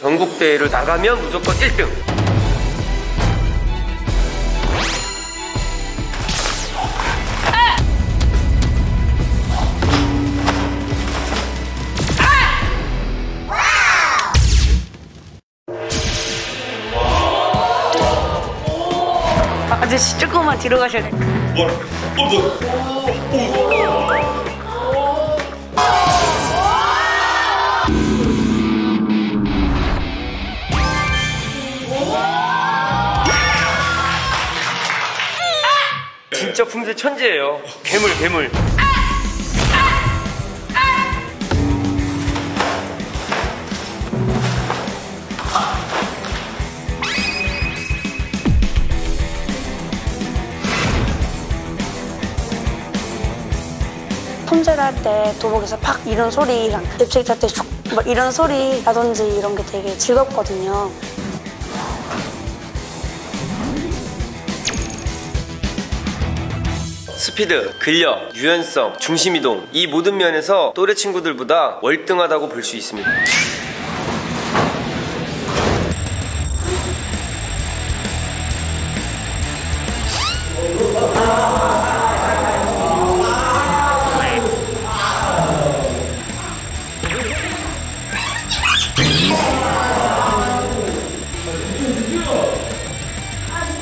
전국대회를 나가면 무조건 1등. 아저씨 조금만 뒤로 가셔야 돼요. 뭘? 어, 너. 진짜 품새 천재예요. 괴물, 괴물. 품새를 할 때 도복에서 팍 이런 소리랑 립스틱 할때슉막 이런 소리라든지 이런 게 되게 즐겁거든요. 스피드, 근력, 유연성, 중심이동 이 모든 면에서 또래 친구들보다 월등하다고 볼 수 있습니다.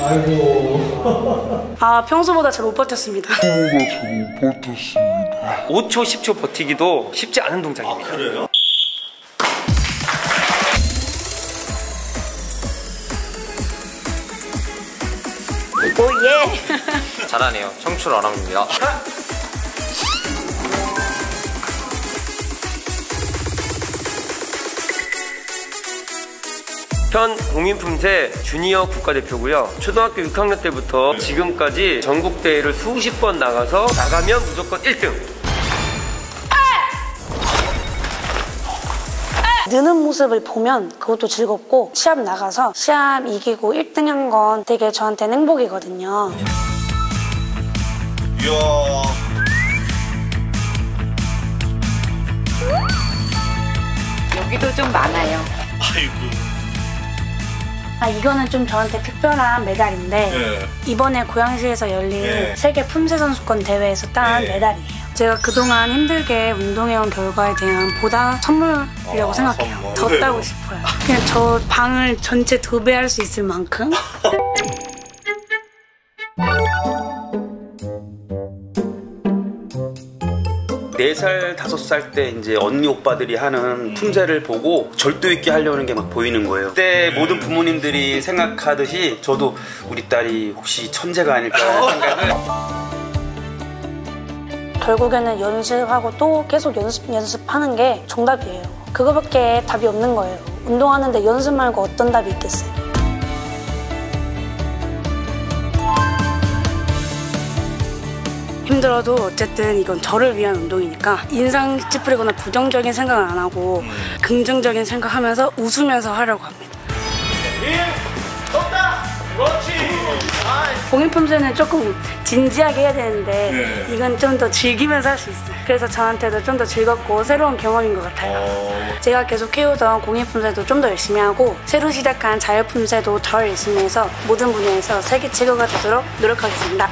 아 평소보다 잘 못 버텼습니다. 5초, 10초 버티기도 쉽지 않은 동작입니다. 그래요? 오예. 잘하네요. 청출 어람입니다. 현 공인품새 주니어 국가대표고요. 초등학교 6학년 때부터 지금까지 전국대회를 수십 번 나가서 나가면 무조건 1등. 느는 모습을 보면 그것도 즐겁고 시합 나가서 시합 이기고 1등 한 건 되게 저한테는 행복이거든요. 이야. 여기도 좀 많아요. 아이고. 아 이거는 좀 저한테 특별한 메달인데 네. 이번에 고양시에서 열린 네. 세계 품새 선수권 대회에서 딴 네. 메달이에요. 제가 그동안 힘들게 운동해온 결과에 대한 보다 선물이라고 아, 생각해요. 선물. 더? 따고 싶어요. 그냥 저 방을 전체 도배할 수 있을 만큼 네살 다섯 살때 이제 언니 오빠들이 하는 품새를 보고 절도 있게 하려는 게 막 보이는 거예요. 그때 모든 부모님들이 생각하듯이 저도 우리 딸이 혹시 천재가 아닐까 생각을 결국에는 연습하고 또 계속 연습 연습하는 게 정답이에요. 그거밖에 답이 없는 거예요. 운동하는데 연습 말고 어떤 답이 있겠어요? 힘들어도 어쨌든 이건 저를 위한 운동이니까 인상 찌푸리거나 부정적인 생각은 안 하고 긍정적인 생각하면서 웃으면서 하려고 합니다. 공인품새는 조금 진지하게 해야 되는데 이건 좀 더 즐기면서 할 수 있어요. 그래서 저한테도 좀 더 즐겁고 새로운 경험인 것 같아요. 제가 계속 해오던 공인품새도 좀 더 열심히 하고 새로 시작한 자유품새도 더 열심히 해서 모든 분야에서 세계 최고가 되도록 노력하겠습니다.